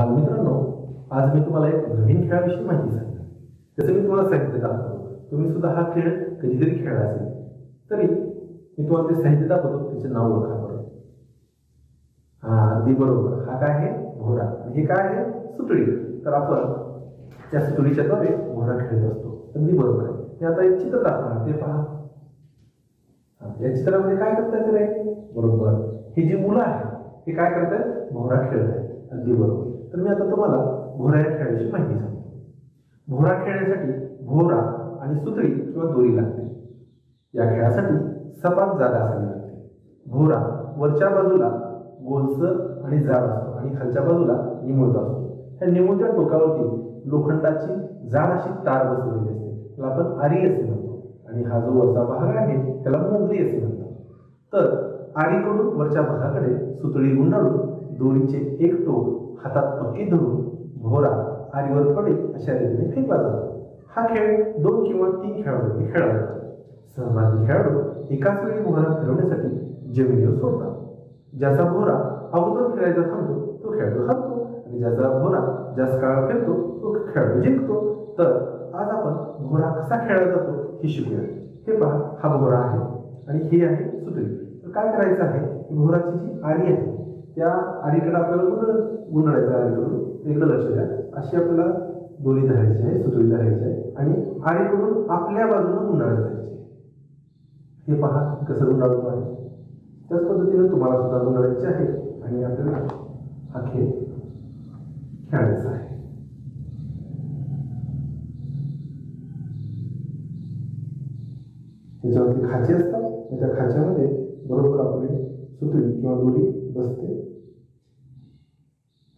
बालमित्रांनो आज मी तुम्हाला एक नवीन खेळाविषयी माहिती सांगणार. जसं मी तुम्हाला साहित्य दाखवतो तुम्ही सुद्धा हा खेळ कधीतरी खेळला असेल तरी मी तुम्हाला ते साहित्य दाखवतो त्याचे नाव ओळखा बरं. हा अगदी बरोबर. हा काय आहे? भोरा. आणि हे काय आहे? सुतळी. तर आपण त्या सुतळीच्या द्वारे भोरा खेळत असतो. अगदी बरोबर आहे. मी आता एक चित्र दाखवणार ते पहा. या चित्रामध्ये काय करतात रे बरोबर. ही जी मुलं आहेत हे काय करतात भोरा खेळत आहेत अगदी बरोबर. तर मी आता तुम्हाला भोरा या खेळाविषयी माहिती सांगतो. भोरा खेळण्यासाठी भोरा आणि सुतळी किंवा दोरी लागते. या खेळासाठी सपाट जागा असावी लागते. भोरा वरच्या बाजूला गोलसर आणि जाड असतो आणि खालच्या बाजूला निमुळता असतो. ह्या निमुळत्या टोकावरती लोखंडाची जाड अशी तार बसवलेली असते. त्याला आपण आरी असे म्हणतो. आणि हा जो वरचा भाग आहे त्याला मोगरी असे म्हणतात. तर आरीकडून वरच्या भागाकडे सुतळी गुंडाळून दोरीचे एक टोक हातात पक्की धरून भोरा आरीवर पडेल अशा रीतीने फेकला जातो. हा खेळ दोन किंवा तीन खेळाडूंनी खेळला जातो सहभागी खेळाडू एकाच वेळी भोरा फिरवण्यासाठी जमिनीवर सोडतात. ज्याचा भोरा अगोदर खेळायचा थांबतो तो खेळाडू हरतो आणि ज्याचा भोरा जास्त काळ फिरतो तो खेळाडू जिंकतो. तर आज आपण भोरा कसा खेळला जातो हे शिकूया. हे पहा हा भोरा आहे आणि हे आहे सुतळी. तर काय करायचं आहे? भोराची जी आरी आहे त्या आरीकडे आपल्याला गुंड गुंडाळायचं अलीकडून इकडे लक्ष द्या. अशी आपल्याला दोरी धरायची आहे सुतळी धरायची आहे आणि आरीकडून आपल्या बाजूने गुंडाळायचं आहे. हे पहा कसं गुंडाळतो आहे. त्याच पद्धतीनं तुम्हाला सुद्धा गुंडाळायचे आहे आणि आपल्याला हा खेळ खेळायचा आहे. त्याच्यावरती खाचे असतात. त्या खाच्यामध्ये बरोबर आपली सुतळी किंवा दोरी बसते.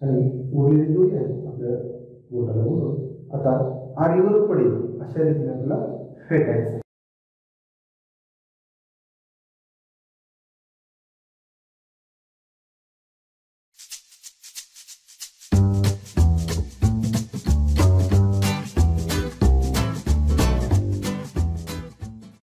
आणि उरलेली दोरी आहे आपल्या बोटाला बोलून आता आरीवर पडेल अशा रीतीने आपल्याला फेटायचं.